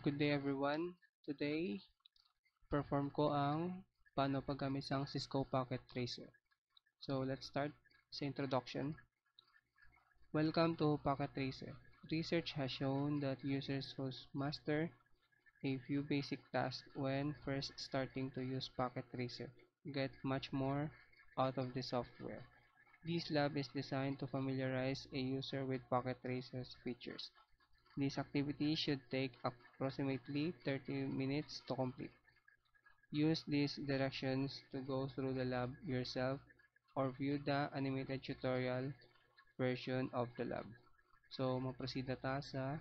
Good day everyone. Today, perform ko ang paano paggamit sa Cisco Packet Tracer. So, let's start sa introduction. Welcome to Packet Tracer. Research has shown that users who master a few basic tasks when first starting to use Packet Tracer get much more out of the software. This lab is designed to familiarize a user with Packet Tracer's features. This activity should take approximately 30 minutes to complete. Use these directions to go through the lab yourself or view the animated tutorial version of the lab. So, mag-proceed na ta sa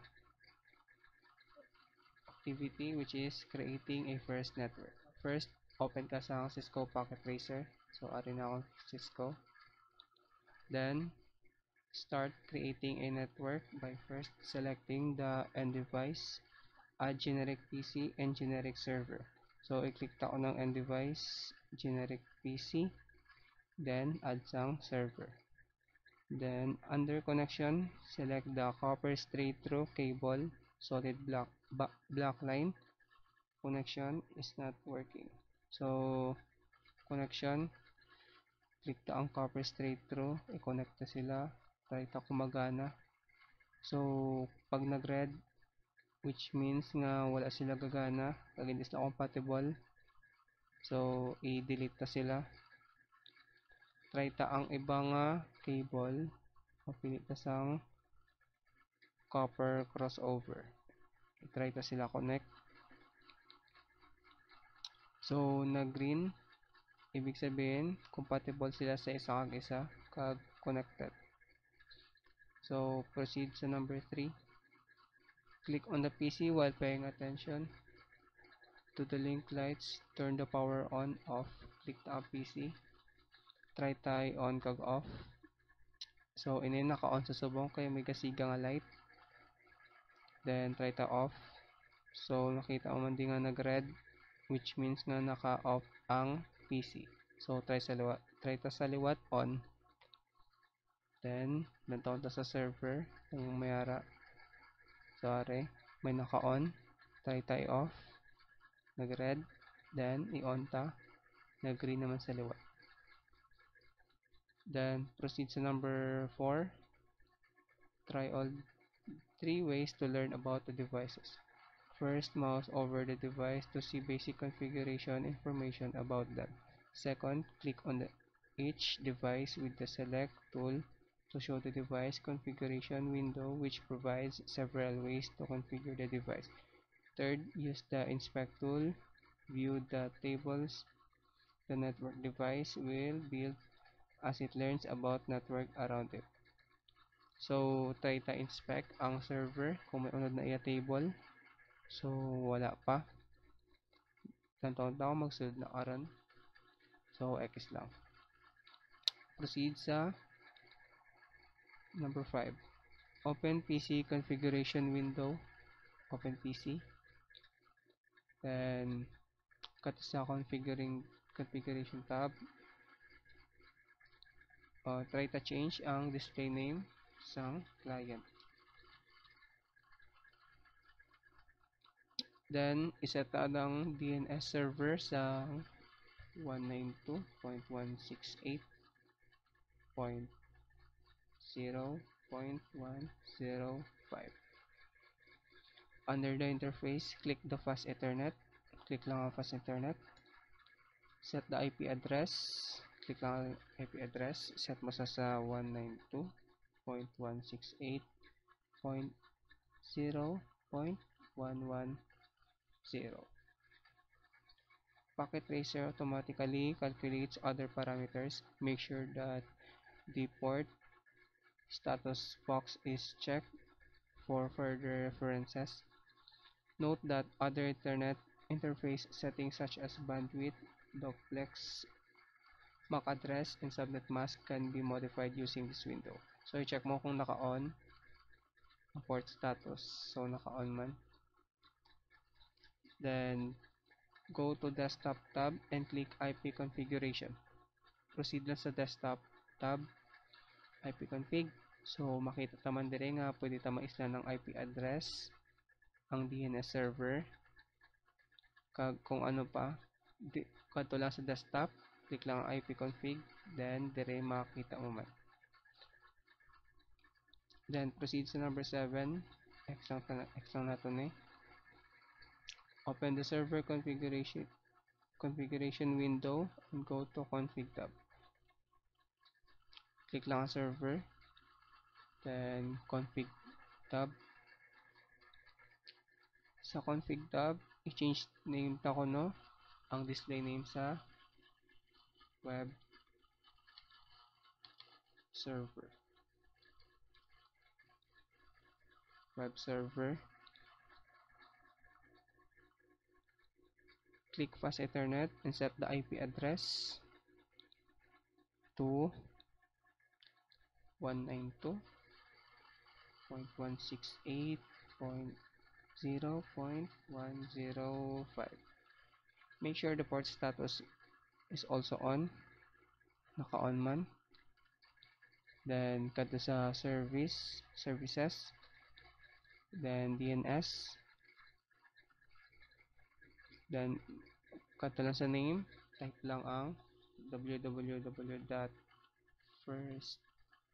activity which is creating a first network. First, open ka sa Cisco Packet Tracer. So, ari na akong Cisco. Then, start creating a network by first selecting the end device, add generic PC and generic server. So, i-click ta ko ng end device, generic PC, then add sang server. Then, under connection, select the copper straight through cable, solid black, block line. Connection is not working. So, connection, click ta ang copper straight through, i-connect ta sila, try ta kumagana. So, pag nag-red, which means nga wala sila gagana, pag hindi sila compatible, so, i-delete ta sila. Try ta ang iba nga cable, mapili ta sang copper crossover. I-try ta sila connect. So, nag-green, ibig sabihin, compatible sila sa isa kag isa, kag connected. So, proceed sa number 3. Click on the PC while paying attention to the link lights. Turn the power on, off. Click the PC. Try tayo on kag off. So, ini naka-on sa subong kay may kasiga nga light. Then, try ta off. So, nakita mo man di nga nag-red which means nga naka-off ang PC. So, try sa liwat, try ta sa liwat on. Then, nagtaon ta sa server kung mayara. Sorry, may naka-on. Try tayo off. Nag-red. Then, i-on ta. Nag-green naman sa liwat. Then, proceed sa number 4. Try all three ways to learn about the devices. First, mouse over the device to see basic configuration information about them. Second, click on the each device with the select tool to show the device configuration window which provides several ways to configure the device. Third, use the inspect tool. View the tables the network device will build as it learns about network around it. So, try ta inspect ang server kung may unod na iya table. So, wala pa. Tantaon ako magsunod na karon. So, X lang. Proceed sa number 5. Open PC configuration window. Open PC. Then, cut sa configuring configuration tab. Uh, try to change ang display name sa client. Then, iset ang DNS server sa 192.168.0.105. Under the interface, click the fast ethernet. Click lang ang fast ethernet. Set the IP address. Click lang ang IP address. Set mo sa sa 192.168.0.110. Packet Tracer automatically calculates other parameters. Make sure that the port status box is checked for further references. Note that other Internet interface settings such as bandwidth, duplex, MAC address, and subnet mask can be modified using this window. So, i-check mo kung naka-on ang port status. So, naka-on man. Then, go to desktop tab and click IP configuration. Proceed lang sa desktop tab, IP config. So, makita taman dire nga pwede ta maisla ng IP address. ang DNS server kag kung ano pa di, kadto lang sa desktop click lang ang ipconfig then dire makita mo man then proceed sa number 7 x lang, x lang nato ni open the server configuration configuration window and go to config tab click lang ang server. Then config tab. Sa config tab i-change name ta ko no? Ang display name sa web server. Web server. Click fast ethernet and set the IP address to 192.168.0.105 make sure the port status is also on naka-on man. Then cut sa service services. Then DNS then cut lang sa name type lang ang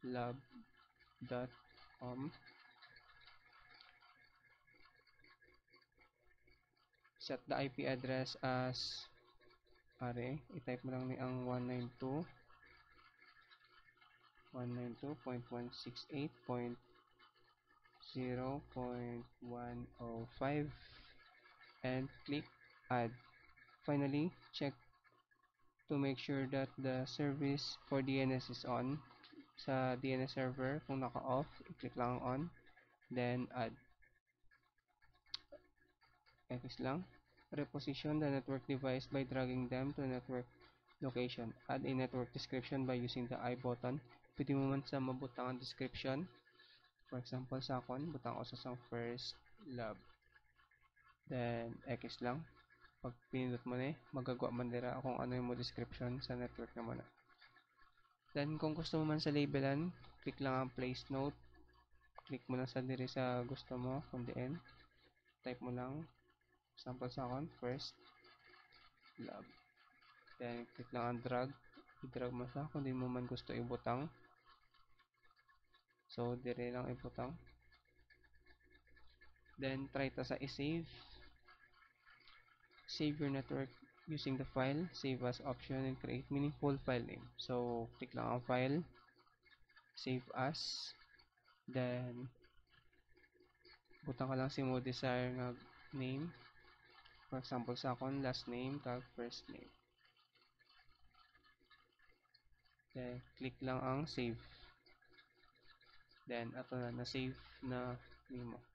www.firstlab.com set the IP address as are i-type mo lang ni ang 192 192.168.0.105 and click add. Finally check to make sure that the service for DNS is on sa DNS server kung naka off i-click lang ang on. Then add. X lang. Reposition the network device by dragging them to network location. Add a network description by using the I button. Pwede mo man sa mabutang ang description. For example sa akon butang ko sa sang first lab then X lang. Pag pinindot mo na eh, magagawa man dira kung ano yung mo description sa network naman na. Then, kung gusto mo man sa labelan, click lang ang place note. Click mo lang sa diri sa gusto mo, kung diin. Type mo lang, sample sa akon, first, lab. Then, click lang ang drag. I-drag mo sa kung di mo man gusto ibutang. So, dire lang ibutang. Then, try ta sa i-save save your network using the file save as option and create meaningful file name. So click lang ang file save as then butang ka lang si mo desire nga name. For example sa akon last name tag first name. Then click lang ang save. Then ato na na save na nimo